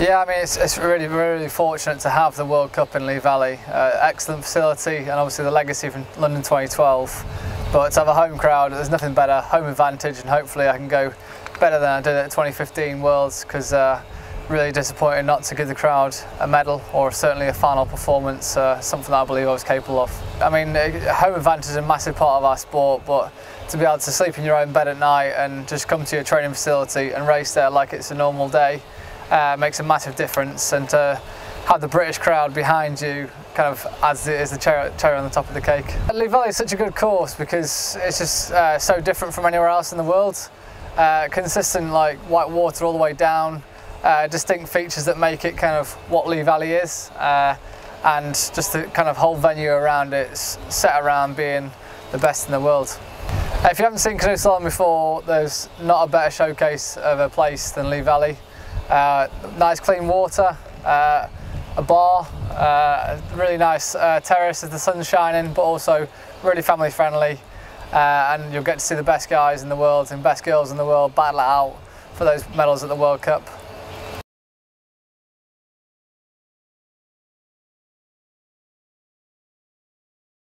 Yeah, I mean, it's, it's really, really fortunate to have the World Cup in Lee Valley. Uh, excellent facility and obviously the legacy from London 2012. But to have a home crowd, there's nothing better, home advantage, and hopefully I can go better than I did at 2015 Worlds because uh, really disappointed not to give the crowd a medal or certainly a final performance, uh, something I believe I was capable of. I mean, uh, home advantage is a massive part of our sport, but to be able to sleep in your own bed at night and just come to your training facility and race there like it's a normal day uh, makes a massive difference and to have the British crowd behind you kind of adds the, is the cherry, cherry on the top of the cake. Lee Valley is such a good course because it's just uh, so different from anywhere else in the world. Uh, consistent like white water all the way down, uh, distinct features that make it kind of what Lee Valley is uh, and just the kind of whole venue around it set around being the best in the world. If you haven't seen Canoe Slalom before, there's not a better showcase of a place than Lee Valley. Uh, nice clean water, uh, a bar, uh, really nice terrace as the sun's shining, but also really family friendly. And you'll get to see the best guys in the world and best girls in the world battle it out for those medals at the World Cup.